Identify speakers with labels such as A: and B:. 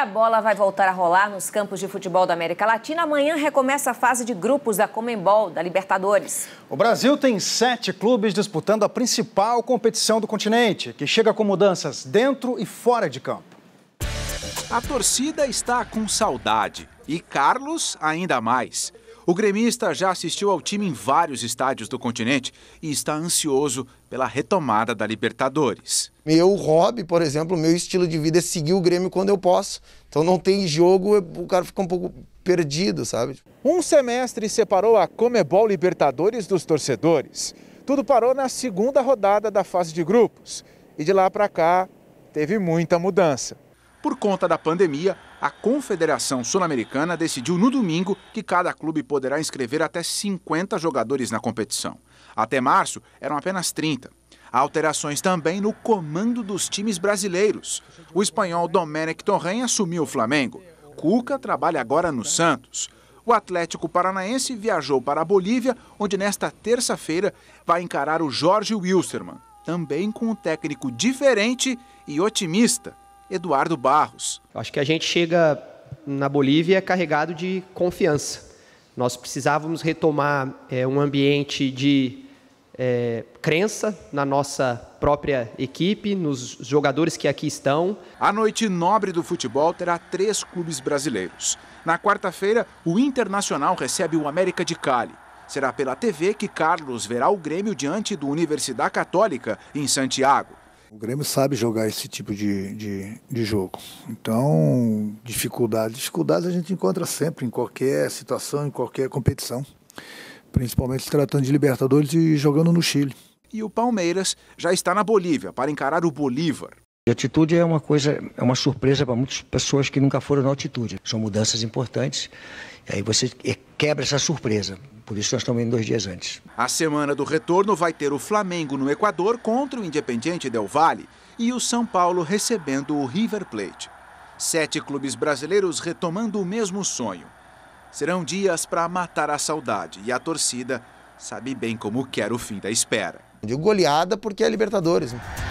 A: a bola vai voltar a rolar nos campos de futebol da América Latina. Amanhã recomeça a fase de grupos da Comembol, da Libertadores.
B: O Brasil tem sete clubes disputando a principal competição do continente, que chega com mudanças dentro e fora de campo.
C: A torcida está com saudade e Carlos ainda mais. O gremista já assistiu ao time em vários estádios do continente e está ansioso pela retomada da Libertadores.
D: Meu hobby, por exemplo, meu estilo de vida é seguir o Grêmio quando eu posso. Então não tem jogo, o cara fica um pouco perdido, sabe?
E: Um semestre separou a Comebol Libertadores dos torcedores. Tudo parou na segunda rodada da fase de grupos. E de lá para cá, teve muita mudança.
C: Por conta da pandemia, a Confederação Sul-Americana decidiu no domingo que cada clube poderá inscrever até 50 jogadores na competição. Até março, eram apenas 30. Há alterações também no comando dos times brasileiros. O espanhol Domenic Torren assumiu o Flamengo. Cuca trabalha agora no Santos. O Atlético Paranaense viajou para a Bolívia, onde nesta terça-feira vai encarar o Jorge Wilstermann, também com um técnico diferente e otimista. Eduardo Barros.
F: Acho que a gente chega na Bolívia carregado de confiança. Nós precisávamos retomar é, um ambiente de é, crença na nossa própria equipe, nos jogadores que aqui estão.
C: A noite nobre do futebol terá três clubes brasileiros. Na quarta-feira, o Internacional recebe o América de Cali. Será pela TV que Carlos verá o Grêmio diante do Universidade Católica, em Santiago.
G: O Grêmio sabe jogar esse tipo de, de, de, jogo. Então, dificuldades. Dificuldades a gente encontra sempre, em qualquer situação, em qualquer competição. Principalmente se tratando de Libertadores e jogando no Chile.
C: E o Palmeiras já está na Bolívia para encarar o Bolívar.
H: A altitude é uma coisa, é uma surpresa para muitas pessoas que nunca foram na altitude. São mudanças importantes. E aí você quebra essa surpresa. Por isso nós estamos indo dois dias antes.
C: A semana do retorno vai ter o Flamengo no Equador contra o Independiente Del Valle e o São Paulo recebendo o River Plate. Sete clubes brasileiros retomando o mesmo sonho. Serão dias para matar a saudade e a torcida sabe bem como quer o fim da espera.
D: Digo goleada porque é Libertadores. Né?